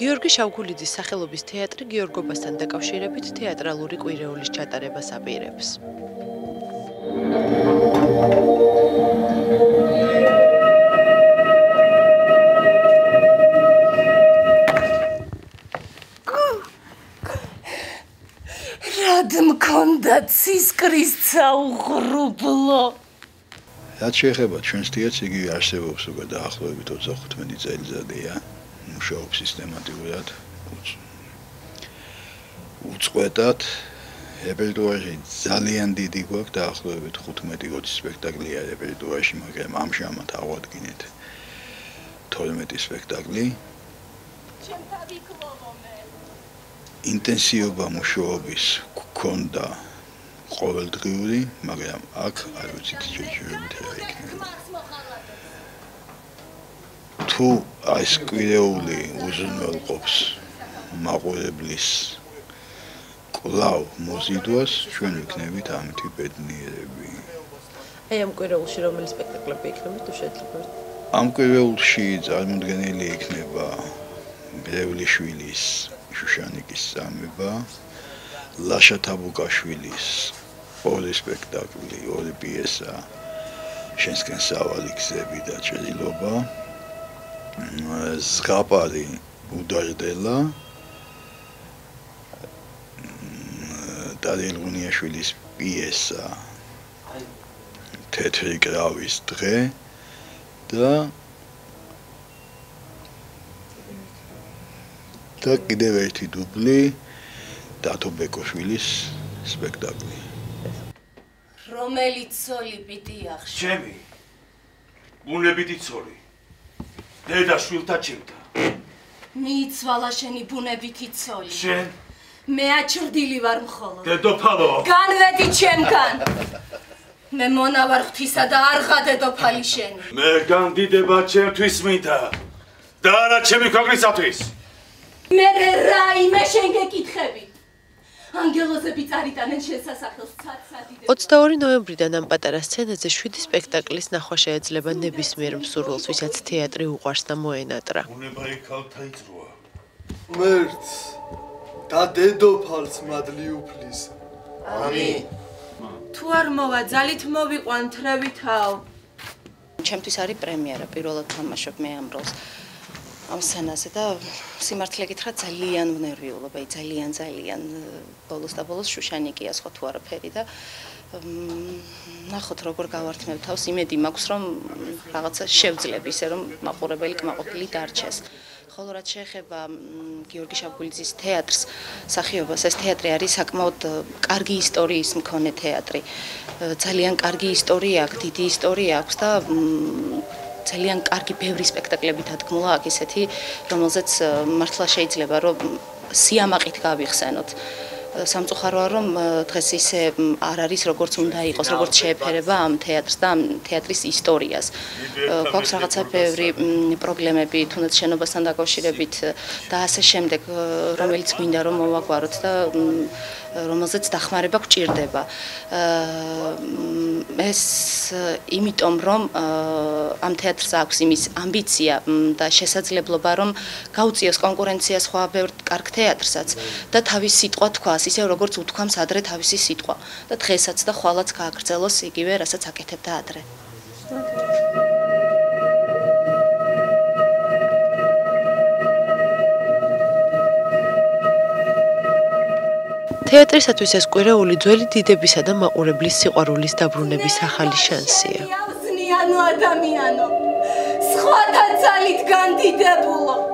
გიორგი შავგულიძის სახელობის თეატრი გიორგობასთან დაკავშირებით თეატრალური კვირეულის ჩატარებას აპირებს. რად მქონდა ცისკრის საუღრუბლო? რაც შეეხება ჩვენს თეატრს, იგი არსებობს უკვე დაახლოებით 25 წელიწადია. მუშაობს სისტემატურად. უწყვეტად რეპერტუარი ძალიან დიდი გვაქვს დაახლოებით 15-20 სპექტაკლია რეპერტუარში, მაგრამ ამჟამად ავადგინეთ 12 სპექტაკლი. ინტენსიობა მუშაობის გქონდა ყოველდღიური, მაგრამ აქ არ ვიცით შეიძლება რა იქნება. თუ ეს კვირეული უზრუნველყოფს მაყურებლის კლავ მოზიდვას, ჩვენ ვიქნებით ამითი ბედნიერები. აი ამ კვირეულში რომელი სპექტაკლები იქნება თუ შეიძლება? ამ კვირეულში წარმოდგენილი იქნება ბრევლიშვილის შუშანიკის სამება, ლაშა თაბუკაშვილის ორი სპექტაკლი, ორი პიესა შენსკენ სავალი გზები და ჭრილობა. ზღაპარი უდარდელა დარიელ გუნიაშვილის პიესა თეთრი კრავის დღე და და კიდევ ერთი დუბლი დათო ბეკოშვილის სპექტაკლი რომელიც ცოლი პիտი ახშ ჩემი. ბუნებითი ცოლი. დედა შვილთა ჩემთა. მიიცვალა შენი ბუნებითი ცოლი. შენ? მე აჩრდილი ვარ მხოლოდ. დედოფალო განვედი ჩემგან. მე მონა ვარ ღვთისა და არ ხა დედოფალი შენი. მე განდიდება ჩემთვის მინდა და არა ჩემი ქვეყნისათვის. მე რა იმე შენ გეკითხები ანგელოზები წარიტანენ შესასახელს ცაცადი 22 ნოემბრიდან ამ პატარა სცენაზე 7 სპექტაკლის ნახვა შეიძლება ნებისმიერ მსურველს, ვისაც თეატრი უყვარს და მოენატრა. უნება იქალთა იწროა. მერც და დედოფალს მადლი უფლის. ამინ. თუ არ მოვა ძალით მოვიყვან თრევითაო. ჩემთვის არის პრემიერა, პირველად თამაშობ მე ამ როლს. ამ სცენაზე და სიმართლე გითხრა ძალიან ნერვიულობა, ძალიან ძალიან ბოლოს და ბოლოს შუშანიკია სხვა თუ არაფერი და ნახოთ როგორ გავართმევ თავს, იმედი მაქვს რომ რაღაცა შევძლებ ისე რომ მაყურებელი კმაყოფილი დარჩეს. ხოლო რაც შეეხება გიორგი შაბგულიძის თეატრს, სახიობას, ეს თეატრი არის საკმაოდ კარგი ისტორიის მქონე თეატრი. ძალიან კარგი ისტორია აქვს, დიდი ისტორია აქვს და ძალიან კარგი ბევრი სპექტაკლები დადგმულა აქ ისეთი, რომელზეც მართლა შეიძლება რომ სიამაყით გავიხსენოთ. სამწუხაროა რომ დღეს ისე არ არის როგორც უნდა იყოს, როგორც შეეფერება ამ თეატრს და ამ თეატრის ისტორიას. გვაქვს რაღაცა ბევრი პრობლემები თუნდაც შენობასთან დაკავშირებით და ასე შემდეგ, რომელიც გვინდა რომ მოვაგვაროთ და რომელზეც დახმარება გვჭირდება. ეს იმიტომ რომ ამ თეატრს აქვს იმის ამბიცია და შესაძლებლობა რომ გაუწიოს კონკურენცია სხვა ბევრ კარგ თეატრსაც და თავის სიტყვა თქვას, ისე როგორც უთქვამს ადრე თავისი სიტყვა და დღესაც და ხვალაც გააგრძელოს იგივე, რასაც აკეთებდა ადრე. თეატრისათვის ეს კვირეული ძველი დიდებისა და მაყურებლის სიყვარულის დაბრუნების ახალი შანსია. ზნიანო ადამიანო, სხვათა ძალით განდიდებულო.